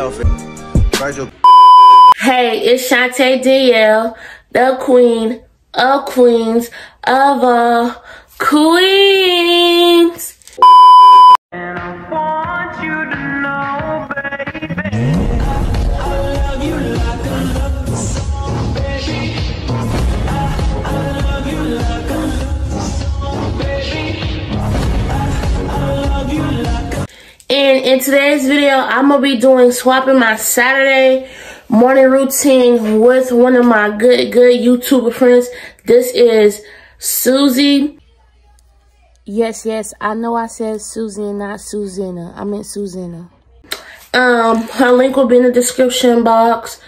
off it. Virgil. Hey, it's Chante DL, the queen of queens of all queens. In today's video, I'm gonna be doing swapping my Saturday morning routine with one of my good, good YouTuber friends. This is Susie. Yes, yes, I know I said Susie and not Suzanne. I meant Suzanne. Um, her link will be in the description box.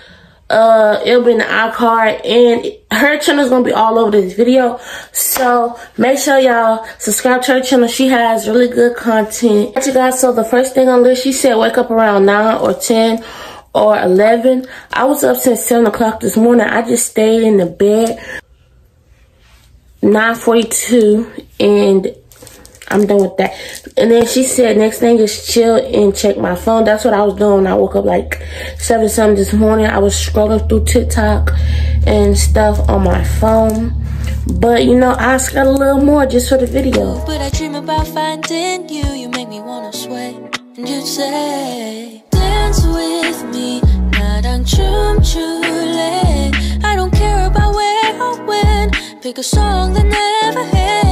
Uh, it'll be in the iCard and her channel is gonna be all over this video. So make sure y'all subscribe to her channel. She has really good content. You guys, so the first thing on list, she said wake up around nine or 10 or 11. I was up since 7 o'clock this morning. I just stayed in the bed. 9.42 and I'm done with that. And then she said next thing is chill and check my phone. That's what I was doing. I woke up like 7 something this morning. I was scrolling through TikTok and stuff on my phone. But you know, I got a little more just for the video. But I dream about finding you. You make me wanna sweat. And you'd say, Dance with me. 나랑 춤출래. I don't care about where or when. Pick a song that never ends.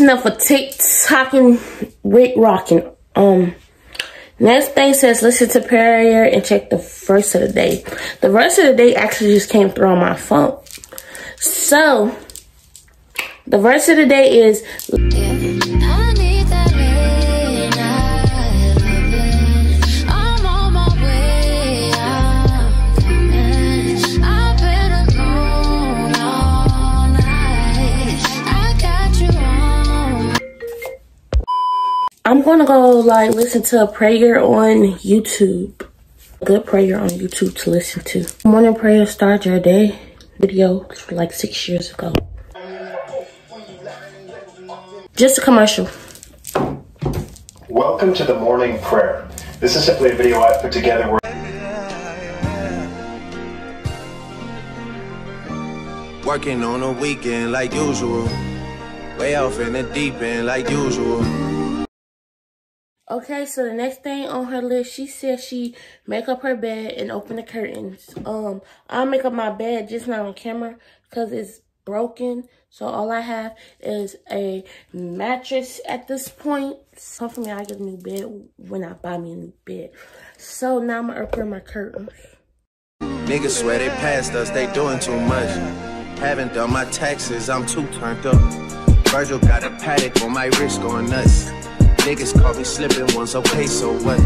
Enough for TikTok and Rick rocking. Um, next thing says listen to prayer and check the verse of the day. The verse of the day actually just came through on my phone. So, the verse of the day is I I'm gonna go like listen to a prayer on YouTube. Good prayer on YouTube to listen to. Morning prayer start your day video like six years ago. Just a commercial. Welcome to the morning prayer. This is simply a video I put together where Working on a weekend like usual. Way off in the deep end like usual. Okay, so the next thing on her list, she said she make up her bed and open the curtains. Um, I'll make up my bed just not on camera because it's broken. So all I have is a mattress at this point. Hopefully I get a new bed when I buy me a new bed. So now I'm gonna open my curtains. Niggas swear they passed us, they doing too much. Haven't done my taxes, I'm too turned up. Virgil got a Patek on my wrist going nuts. Niggas caught me slipping once, okay, so what?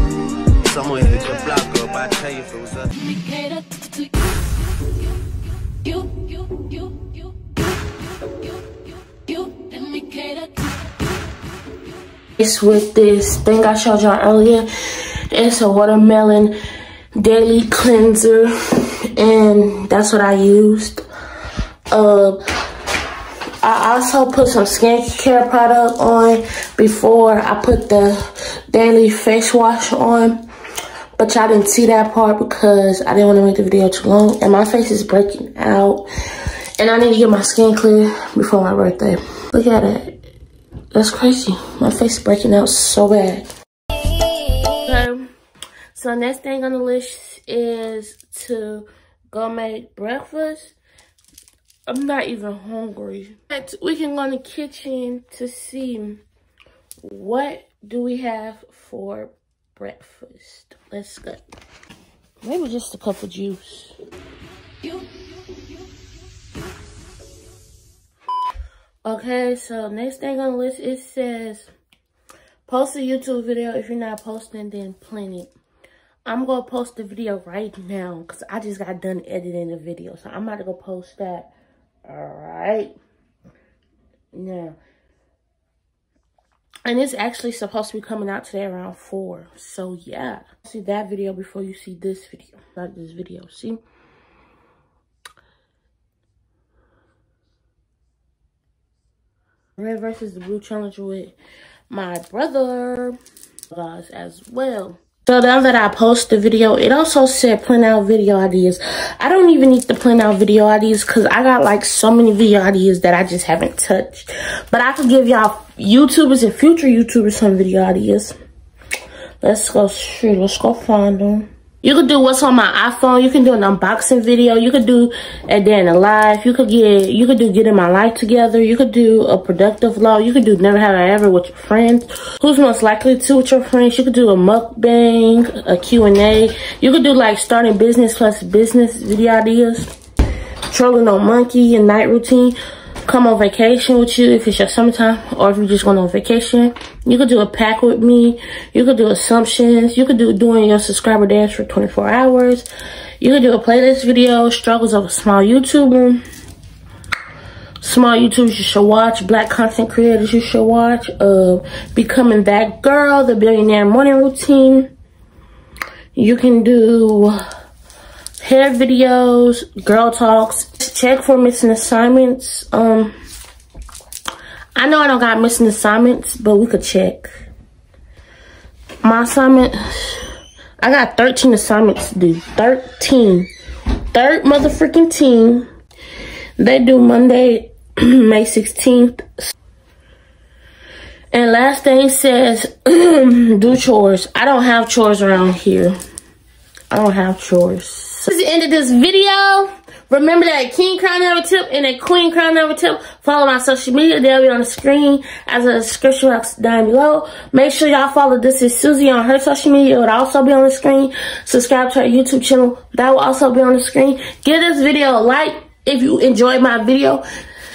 Someone hit your block up, I tell you if it was cater It's with this thing I showed y'all earlier. It's a watermelon daily cleanser. And that's what I used. Uh, I also put some skincare product on before I put the daily face wash on. But y'all didn't see that part because I didn't want to make the video too long. And my face is breaking out. And I need to get my skin clear before my birthday. Look at it. That's crazy. My face is breaking out so bad. Okay. So next thing on the list is to go make breakfast. I'm not even hungry. But we can go in the kitchen to see what do we have for breakfast. Let's go. Maybe just a cup of juice. Okay, so next thing on the list, it says, post a YouTube video. If you're not posting, then plan it. I'm going to post the video right now because I just got done editing the video. So I'm about to go post that. All right. Now, And it's actually supposed to be coming out today around 4. So, yeah. See that video before you see this video. Not this video. See? Red versus the Blue Challenge with my brother guys as well. So now that I post the video, it also said plan out video ideas. I don't even need to plan out video ideas because I got like so many video ideas that I just haven't touched. But I could give y'all YouTubers and future YouTubers some video ideas. Let's go, shoot, let's go find them. You could do what's on my iPhone. You can do an unboxing video. You could do a day in a life. You could get, you could do getting my life together. You could do a productive vlog. You could do never have I ever with your friends. Who's most likely to with your friends? You could do a mukbang, a Q&A. You could do like starting business plus business video ideas. Trolling on monkey and night routine come on vacation with you if it's your summertime or if you're just going on vacation. You could do a pack with me. You could do assumptions. You could do doing your subscriber dance for 24 hours. You could do a playlist video, struggles of a small YouTuber. Small YouTubers you should watch, black content creators you should watch, uh, becoming that girl, the billionaire morning routine. You can do hair videos, girl talks, check for missing assignments. Um, I know I don't got missing assignments, but we could check. My assignment, I got 13 assignments to do. 13. Third motherfucking team. They do Monday, May 16th. And last thing says, do chores. I don't have chores around here. I don't have chores. This is the end of this video. Remember that King Crown Never Tip and a Queen Crown Never Tip. Follow my social media. They'll be on the screen as a description box down below. Make sure y'all follow This is Susie on her social media. It will also be on the screen. Subscribe to our YouTube channel. That will also be on the screen. Give this video a like if you enjoyed my video.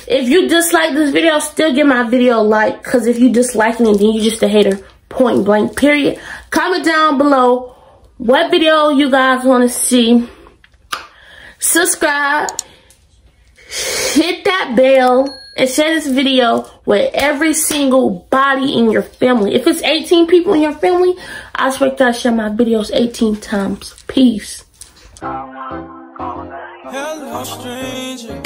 If you dislike this video, still give my video a like. Because if you dislike it, then you're just a hater. Point blank, period. Comment down below what video you guys want to see subscribe, hit that bell, and share this video with every single body in your family. If it's 18 people in your family, I expect to share my videos 18 times. Peace. Hello, stranger.